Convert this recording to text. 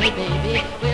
Hey baby.